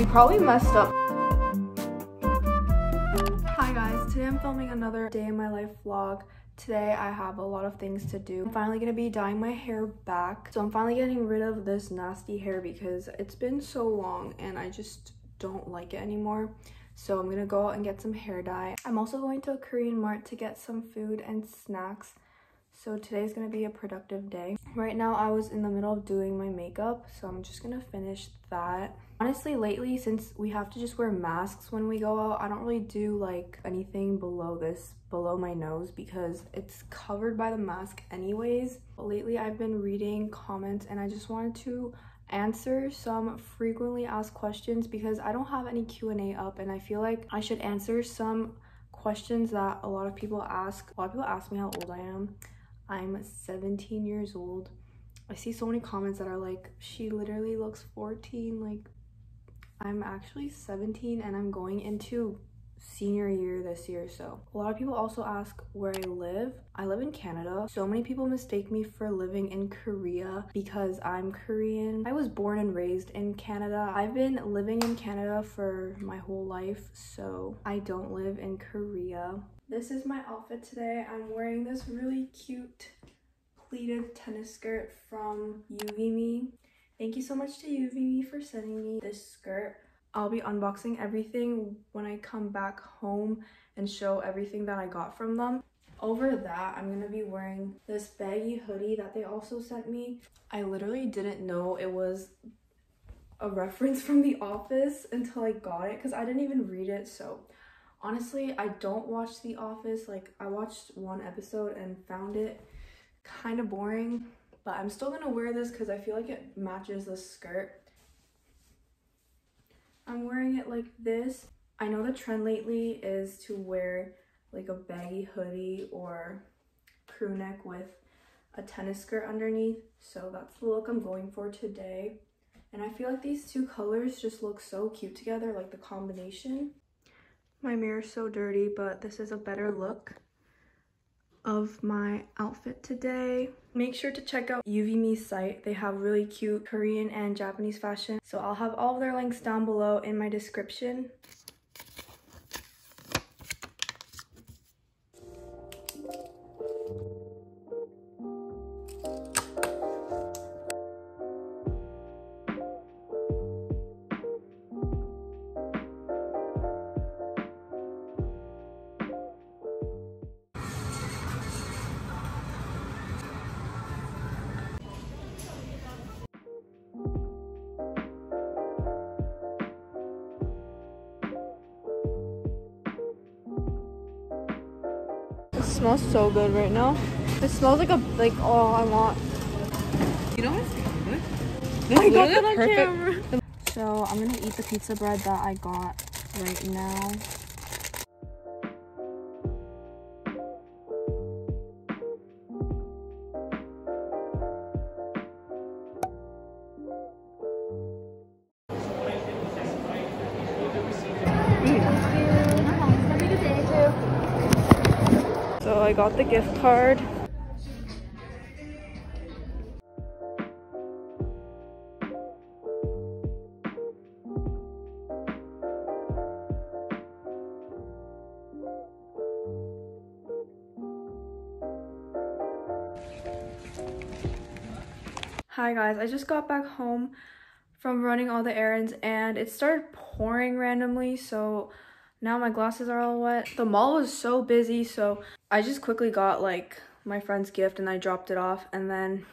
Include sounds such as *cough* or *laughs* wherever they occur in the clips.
We probably messed up. Hi guys, today I'm filming another day in my life vlog. Today I have a lot of things to do. I'm finally gonna be dyeing my hair back. So I'm finally getting rid of this nasty hair because it's been so long and I just don't like it anymore. So I'm gonna go out and get some hair dye. I'm also going to a Korean mart to get some food and snacks. So today's gonna be a productive day. Right now I was in the middle of doing my makeup, so I'm just gonna finish that. Honestly, lately, since we have to just wear masks when we go out, I don't really do like anything below this, below my nose because it's covered by the mask anyways. But lately I've been reading comments and I just wanted to answer some frequently asked questions because I don't have any Q&A up and I feel like I should answer some questions that a lot of people ask. A lot of people ask me how old I am. I'm 17 years old. I see so many comments that are like, she literally looks 14. Like, I'm actually 17 and I'm going into senior year this year so a lot of people also ask where i live. I live in canada. So many people mistake me for living in korea because i'm korean. I was born and raised in canada. I've been living in canada for my whole life so i don't live in korea. This is my outfit today. I'm wearing this really cute pleated tennis skirt from Youvimi. Thank you so much to Youvimi for sending me this skirt. I'll be unboxing everything when I come back home and show everything that I got from them. Over that, I'm gonna be wearing this baggy hoodie that they also sent me. I literally didn't know it was a reference from The Office until I got it because I didn't even read it. So honestly, I don't watch The Office. Like I watched one episode and found it kind of boring, but I'm still gonna wear this because I feel like it matches the skirt. I'm wearing it like this. I know the trend lately is to wear like a baggy hoodie or crew neck with a tennis skirt underneath. So that's the look I'm going for today. And I feel like these two colors just look so cute together, like the combination. My mirror's so dirty, but this is a better look of my outfit today. Make sure to check out Youvimi's site. They have really cute Korean and Japanese fashion. So I'll have all their links down below in my description. Smells so good right now. It smells like a like oh I want. You know what's good? This I got that on camera. So I'm gonna eat the pizza bread that I got right now. Got the gift card. Hi guys, I just got back home from running all the errands and it started pouring randomly so now my glasses are all wet. The mall was so busy, so I just quickly got like my friend's gift and I dropped it off. And then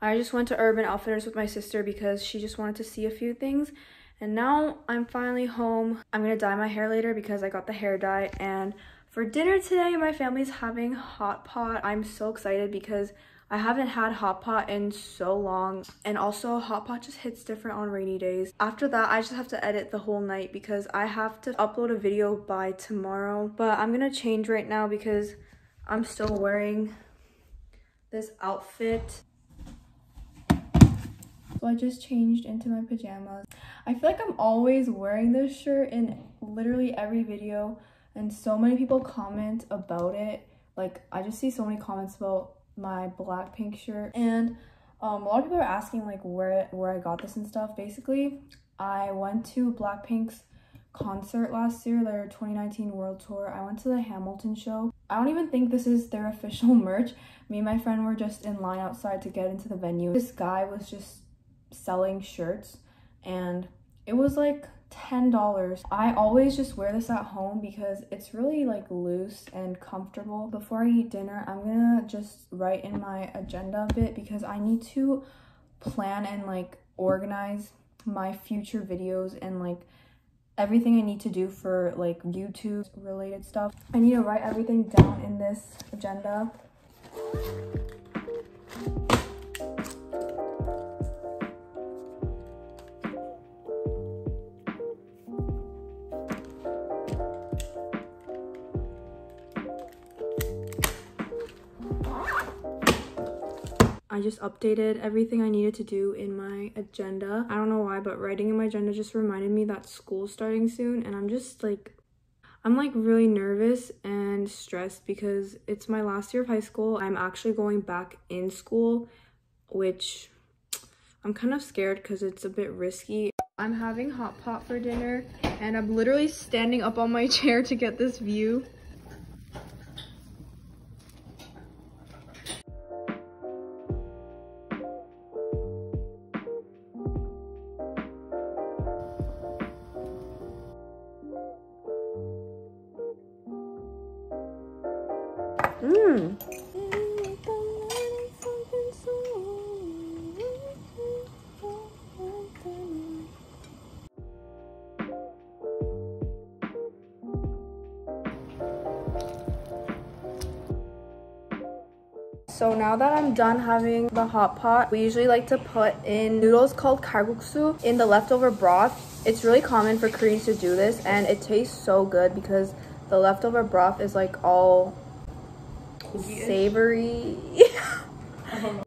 I just went to Urban Outfitters with my sister because she just wanted to see a few things. And now I'm finally home. I'm gonna dye my hair later because I got the hair dye. And for dinner today, my family's having hot pot. I'm so excited because I haven't had hot pot in so long and also hot pot just hits different on rainy days. After that I just have to edit the whole night because I have to upload a video by tomorrow but I'm gonna change right now because I'm still wearing this outfit. So I just changed into my pajamas. I feel like I'm always wearing this shirt in literally every video and so many people comment about it. Like I just see so many comments about my Blackpink shirt. And um, a lot of people are asking like where, where I got this and stuff. Basically, I went to Blackpink's concert last year, their 2019 world tour. I went to the Hamilton show. I don't even think this is their *laughs* official merch. Me and my friend were just in line outside to get into the venue. This guy was just selling shirts and it was like $10. I always just wear this at home because it's really like loose and comfortable. Before I eat dinner, I'm gonna just write in my agenda a bit because I need to plan and like organize my future videos and like everything I need to do for like YouTube related stuff. I need to write everything down in this agenda. I just updated everything I needed to do in my agenda. I don't know why, but writing in my agenda just reminded me that school's starting soon and I'm just like I'm like really nervous and stressed because it's my last year of high school. I'm actually going back in school, which I'm kind of scared because it's a bit risky. I'm having hot pot for dinner and I'm literally standing up on my *laughs* chair to get this view. So now that I'm done having the hot pot, we usually like to put in noodles called kalguksu in the leftover broth. It's really common for Koreans to do this and it tastes so good because the leftover broth is like all savory. *laughs*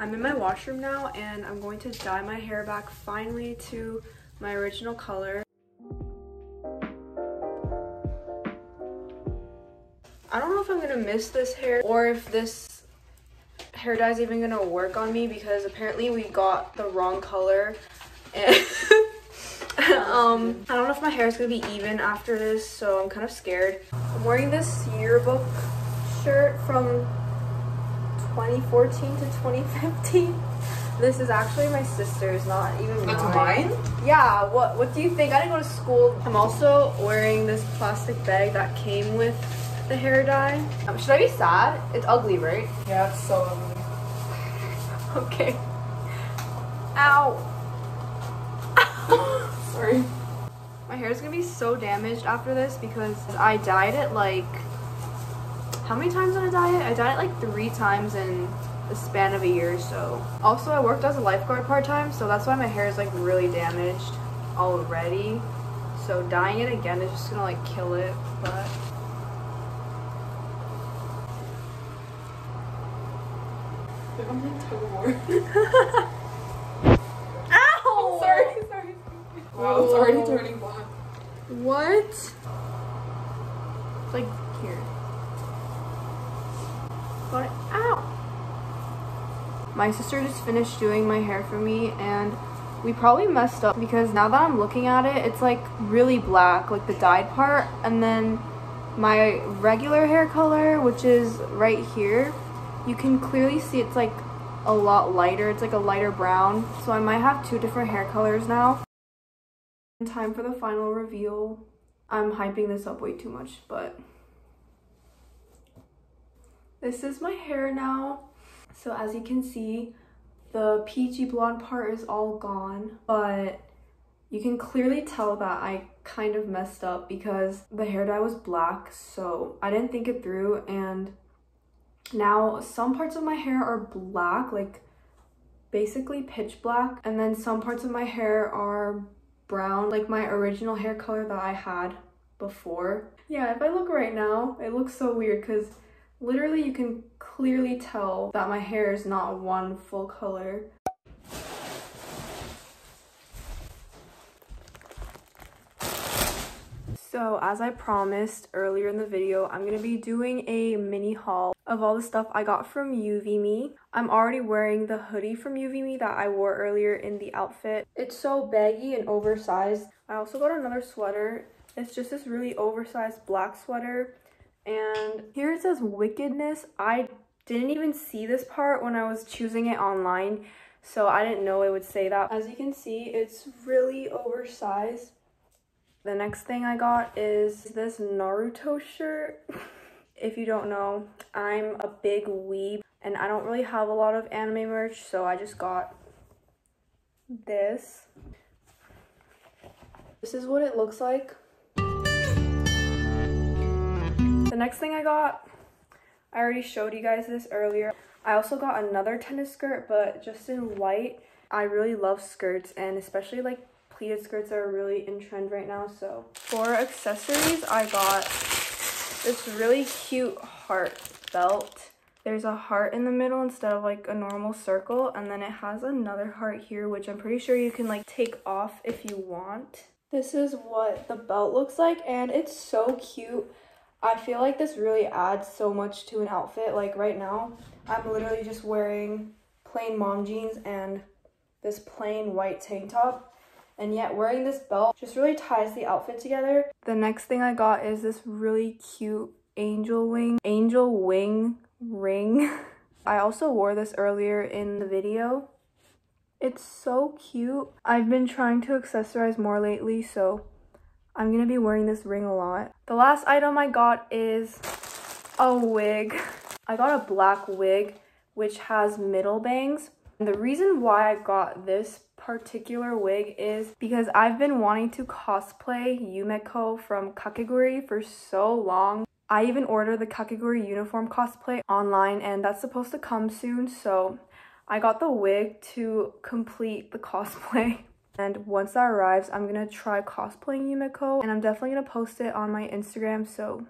I'm in my washroom now and I'm going to dye my hair back finally to my original color. I don't know if I'm gonna miss this hair or if this hair dye is even gonna work on me because apparently we got the wrong color and *laughs* um, I don't know if my hair is gonna be even after this so I'm kind of scared. I'm wearing this yearbook shirt from 2014 to 2015. *laughs* This is actually my sister's, not even That's mine. mine? Yeah, what what do you think? I didn't go to school. I'm also wearing this plastic bag that came with the hair dye. Um, should I be sad? It's ugly, right? Yeah, it's so ugly. *laughs* Okay. Ow. Sorry. My hair is gonna be so damaged after this because I dyed it like how many times on a diet? it? I dyed it like three times in the span of a year or so. Also, I worked as a lifeguard part-time, so that's why my hair is like really damaged already. So dyeing it again is just gonna like kill it, but *laughs* I'm in tug. Ow! sorry, sorry. Wow, it's already turning black. What? It's like here. Got it. Ow! My sister just finished doing my hair for me and we probably messed up because now that I'm looking at it, it's like really black, like the dyed part, and then my regular hair color, which is right here, you can clearly see it's like a lot lighter. It's like a lighter brown. So I might have two different hair colors now. Time for the final reveal. I'm hyping this up way too much, but this is my hair now. So as you can see, the peachy blonde part is all gone, but you can clearly tell that I kind of messed up because the hair dye was black, so I didn't think it through and now some parts of my hair are black, like basically pitch black, and then some parts of my hair are brown, like my original hair color that I had before. Yeah, if I look right now, it looks so weird because literally you can clearly tell that my hair is not one full color. So as I promised earlier in the video, I'm going to be doing a mini haul of all the stuff I got from Youvimi. I'm already wearing the hoodie from Youvimi that I wore earlier in the outfit. It's so baggy and oversized. I also got another sweater. It's just this really oversized black sweater. And here it says wickedness. I didn't even see this part when I was choosing it online. So I didn't know it would say that. As you can see, it's really oversized the next thing I got is this Naruto shirt. *laughs* if you don't know, I'm a big weeb and I don't really have a lot of anime merch, so I just got this. This is what it looks like. Next thing I got, I already showed you guys this earlier. I also got another tennis skirt, but just in white. I really love skirts and especially like pleated skirts are really in trend right now. So for accessories, I got this really cute heart belt. There's a heart in the middle instead of like a normal circle. And then it has another heart here, which I'm pretty sure you can like take off if you want. This is what the belt looks like and it's so cute. I feel like this really adds so much to an outfit. Like right now, I'm literally just wearing plain mom jeans and this plain white tank top and yet wearing this belt just really ties the outfit together. The next thing I got is this really cute angel wing, angel wing ring. *laughs* I also wore this earlier in the video. It's so cute. I've been trying to accessorize more lately, so I'm gonna be wearing this ring a lot. The last item I got is a wig. I got a black wig, which has middle bangs. And the reason why I got this particular wig is because I've been wanting to cosplay Yumeko from Kakegurui for so long. I even ordered the Kakegurui uniform cosplay online and that's supposed to come soon so I got the wig to complete the *laughs* cosplay. And once that arrives, I'm gonna try cosplaying Yumeko and I'm definitely gonna post it on my Instagram so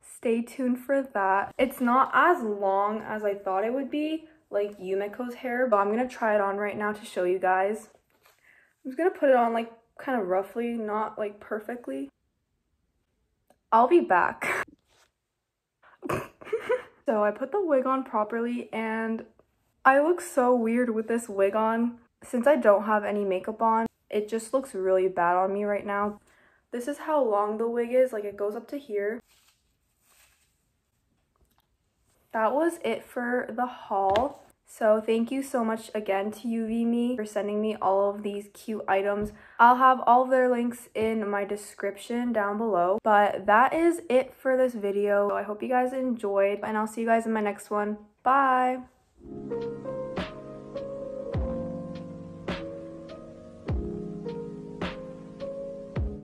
stay tuned for that. It's not as long as I thought it would be, like Yumeko's hair, but I'm gonna try it on right now to show you guys. I'm just gonna put it on like kind of roughly, not like perfectly. I'll be back. *laughs* so I put the wig on properly and I look so weird with this wig on. Since I don't have any makeup on, it just looks really bad on me right now. This is how long the wig is, like it goes up to here that was it for the haul. So thank you so much again to Youvimi for sending me all of these cute items. I'll have all their links in my description down below. But that is it for this video. I hope you guys enjoyed and I'll see you guys in my next one. Bye!